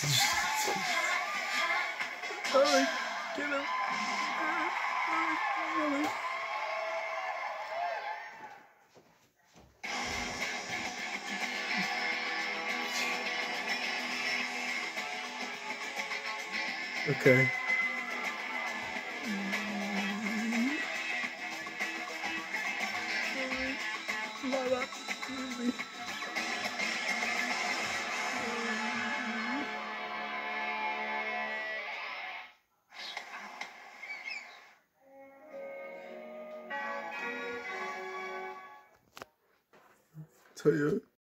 Hurry, get him. Hurry, hurry. Okay. Lala, Tell you.